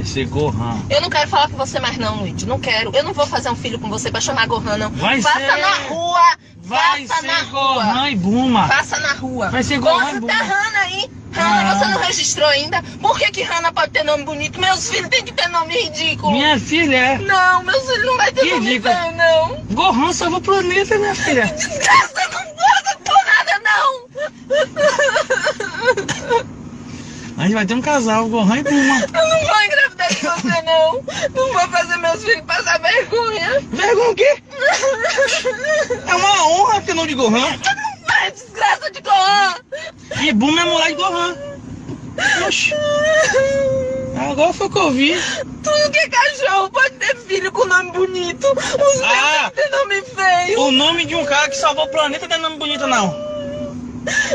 Vai ser Gohan. Eu não quero falar com você mais não, Luiz. Não quero. Eu não vou fazer um filho com você pra chamar Gohan, não. Vai Faça ser. na rua. Vai Faça ser Gohan e Buma. Faça na rua. Vai ser Gohan e Buma. a Hanna aí. Hanna, Ah. você não registrou ainda? Por que que Hanna pode ter nome bonito? Meus filhos têm que ter nome ridículo. Minha filha é. Não, meus filhos não vai ter Que nome ridículo. feio, não. Gohan salva o planeta, minha filha. Desgraça, não gosta por nada, não. A gente vai ter um casal, Gohan e Buma. Eu não vou engravidar de você, não. Não vou fazer meus filhos passar vergonha. Vergonha o quê? É uma honra ter nome de Gohan. Vai, desgraça de Gohan. E Buma é mulher de Gohan. Oxi. Agora foi que eu vi. Tudo que é cachorro pode ter filho com nome bonito. Os meus Ah. têm nome feio. O nome de um cara que salvou o planeta não é nome bonito, não.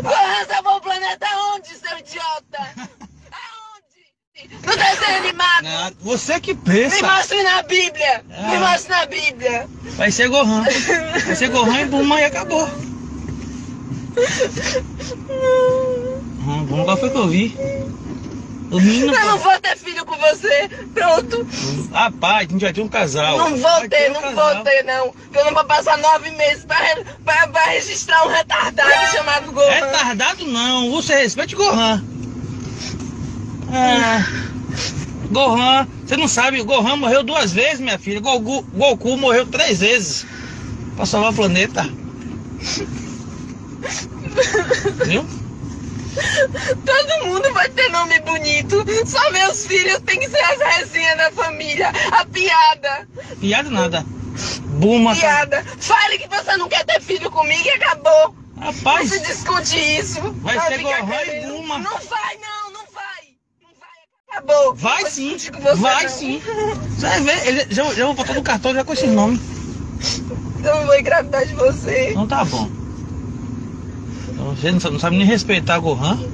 Gohan salvou o planeta onde, seu idiota? Ah, Você que Me pensa. mostre na Bíblia. Me Ah. mostre na Bíblia. Vai ser Gohan. Vai ser Gohan e Buma e acabou. Hum, Buma agora foi que eu vi. O menino. Eu não vou ter filho com você. Pronto. Rapaz, a gente vai ter um casal. Não vou ter, um não casal. vou ter, não. Eu não vou passar nove meses pra, pra- pra registrar um retardado chamado Gohan. Retardado não, você respeite Gohan. Ah, Gohan, você não sabe, Gohan morreu duas vezes, minha filha. Goku, Goku morreu três vezes pra salvar o planeta. Viu? Todo mundo vai ter nome bonito. Só meus filhos têm que ser as resenhas da família. A piada. Piada nada. Buma. tá- Piada. Fale que você não quer ter filho comigo e acabou. Não Rapaz, se discute isso. Vai Não ser Gohan e. Buma. Não vai, não, não vai. Não Tá bom. Vai sim. Vai não. sim. Você vai ver. Ele já, já vou botar no cartão já com esse nome. Eu vou engravidar de você. Então tá bom. Então, você não sabe nem respeitar a Gohan.